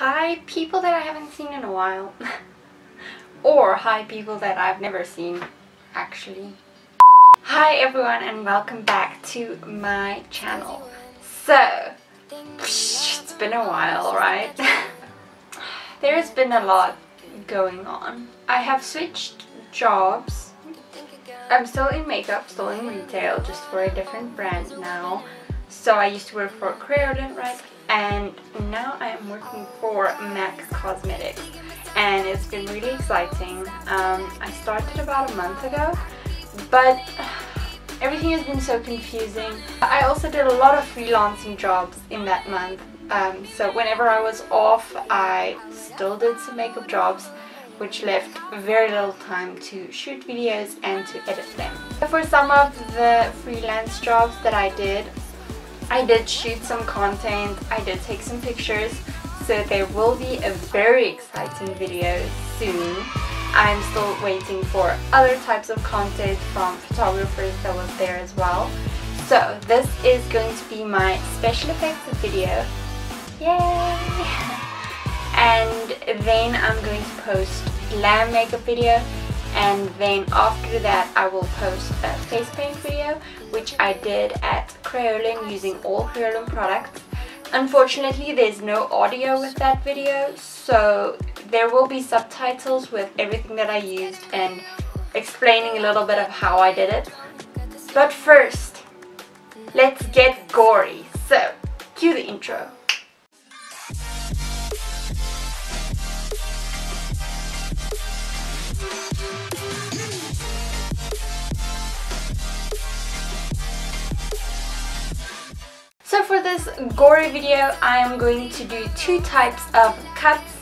Hi people that I haven't seen in a while. or hi people that I've never seen actually. Hi everyone and welcome back to my channel. So, it's been a while, right? There's been a lot going on. I have switched jobs. I'm still in makeup, still in retail, just for a different brand now. So I used to work for Kryolan, right? And now I am working for MAC Cosmetics. And it's been really exciting. Um, I started about a month ago, but everything has been so confusing. I also did a lot of freelancing jobs in that month. Um, so whenever I was off, I still did some makeup jobs which left very little time to shoot videos and to edit them. For some of the freelance jobs that I did, I did shoot some content, I did take some pictures, so there will be a very exciting video soon. I'm still waiting for other types of content from photographers that was there as well. So this is going to be my special effects video. Yay! and then I'm going to post glam makeup video and then after that I will post a face paint video which I did at Kryolan using all Kryolan products. Unfortunately there's no audio with that video so there will be subtitles with everything that I used and explaining a little bit of how I did it. But first, let's get gory. So, cue the intro. Gory video, I am going to do two types of cuts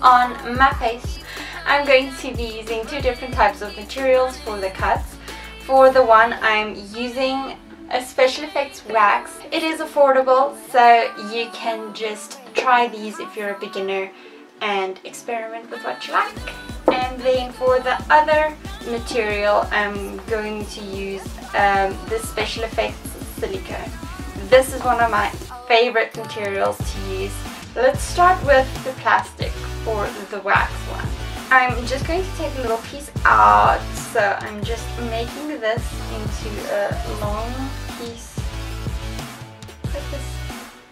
on my face. I'm going to be using two different types of materials for the cuts. For the one, I'm using a special effects wax. It is affordable, so you can just try these if you're a beginner and experiment with what you like. And then for the other material, I'm going to use um, the special effects silicone. This is one of my favorite materials to use. Let's start with the plastic or the wax one. I'm just going to take a little piece out, so I'm just making this into a long piece like this.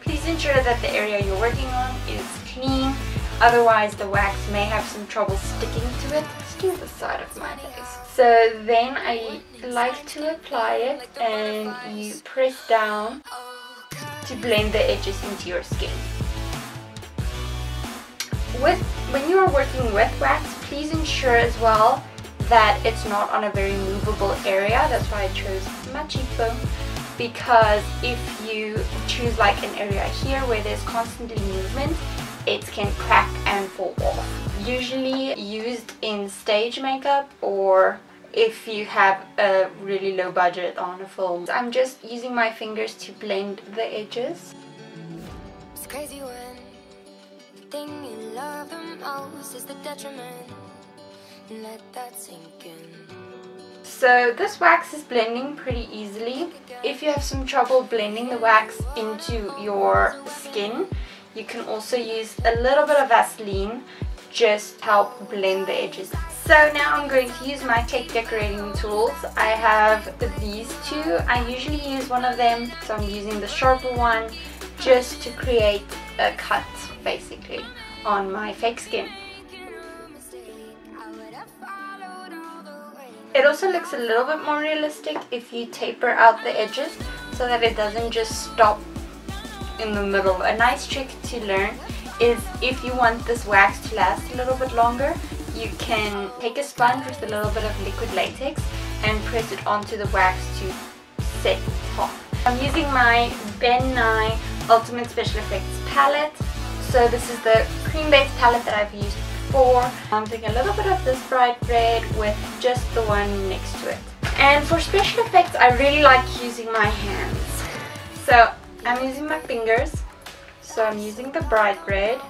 Please ensure that the area you're working on is clean, otherwise the wax may have some trouble sticking to it. Let's the side of my face. So then I like to apply it and you press down to blend the edges into your skin. With When you are working with wax, please ensure as well that it's not on a very movable area. That's why I chose my cheekbone because if you choose like an area here where there's constantly movement, it can crack and fall off. Usually used in stage makeup or if you have a really low budget on a film. I'm just using my fingers to blend the edges. It's crazy when the thing you love the most is the detriment. Let that sink in. So this wax is blending pretty easily. If you have some trouble blending the wax into your skin, you can also use a little bit of Vaseline just help blend the edges so now I'm going to use my cake decorating tools. I have these two. I usually use one of them, so I'm using the sharper one just to create a cut basically on my fake skin. It also looks a little bit more realistic if you taper out the edges so that it doesn't just stop in the middle. A nice trick to learn is if you want this wax to last a little bit longer, you can take a sponge with a little bit of liquid latex and press it onto the wax to set top. I'm using my Ben Nye Ultimate Special Effects palette. So this is the cream-based palette that I've used before. I'm taking a little bit of this bright red with just the one next to it. And for special effects, I really like using my hands. So I'm using my fingers. So I'm using the bright red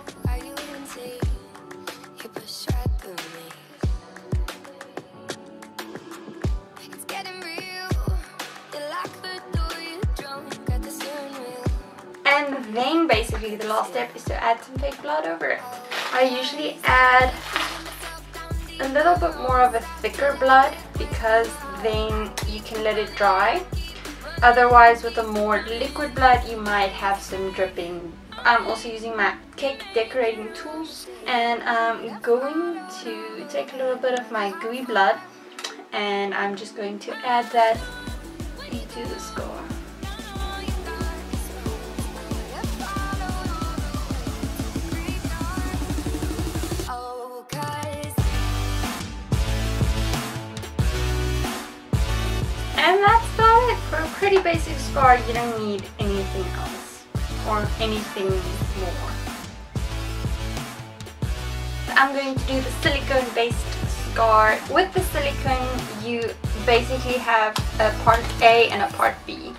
And then basically the last step is to add some fake blood over it. I usually add a little bit more of a thicker blood because then you can let it dry. Otherwise with a more liquid blood you might have some dripping. I'm also using my cake decorating tools and I'm going to take a little bit of my gooey blood and I'm just going to add that into the score. And that's about it. For a pretty basic scar, you don't need anything else or anything more. I'm going to do the silicone based scar. With the silicone, you basically have a part A and a part B.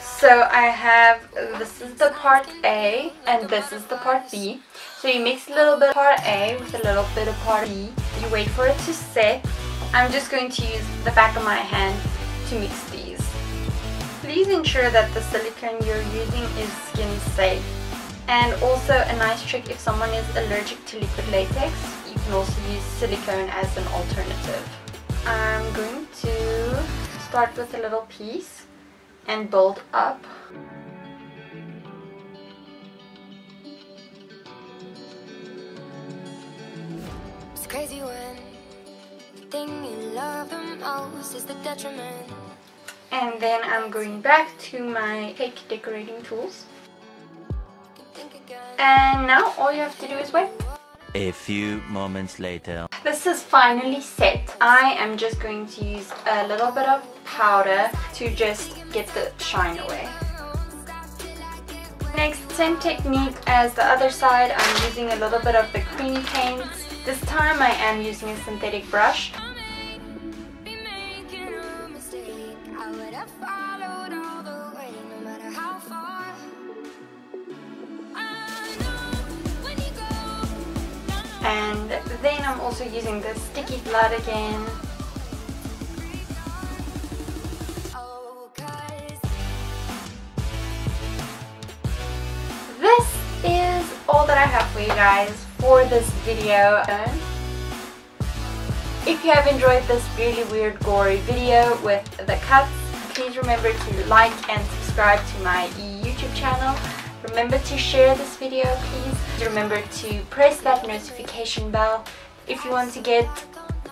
So I have, this is the part A and this is the part B. So you mix a little bit of part A with a little bit of part B. You wait for it to set. I'm just going to use the back of my hand to mix these. Please ensure that the silicone you're using is skin safe. And also a nice trick if someone is allergic to liquid latex, you can also use silicone as an alternative. I'm going to start with a little piece and build up. It's crazy thing you love the most is the detriment. And then I'm going back to my cake decorating tools. And now all you have to do is wait. A few moments later. This is finally set. I am just going to use a little bit of powder to just get the shine away. Next, same technique as the other side. I'm using a little bit of the cream paint. This time I am using a synthetic brush. I'm also using the sticky blood again. This is all that I have for you guys for this video. If you have enjoyed this really weird gory video with the cuts, please remember to like and subscribe to my YouTube channel. Remember to share this video please. Remember to press that notification bell if you want to get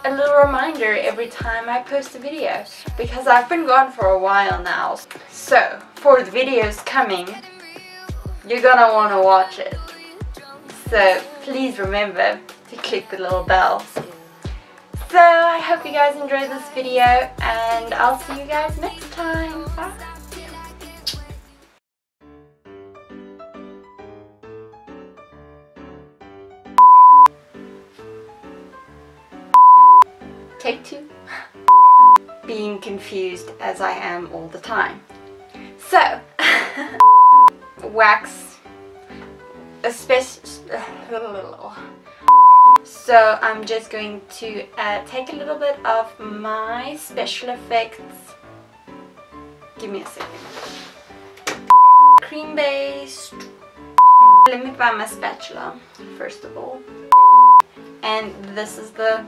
a little reminder every time I post a video because I've been gone for a while now. So for the videos coming, you're gonna want to watch it. So please remember to click the little bell. So I hope you guys enjoyed this video and I'll see you guys next time. Bye. Take two. Being confused as I am all the time. So, wax, especially, so I'm just going to uh, take a little bit of my special effects, give me a second, cream based, let me find my spatula first of all, and this is the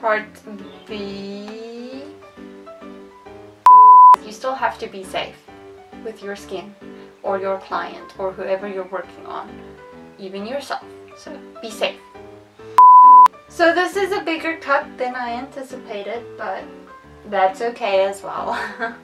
Part B. You still have to be safe with your skin or your client or whoever you're working on, even yourself. So be safe. So this is a bigger cut than I anticipated, but that's okay as well.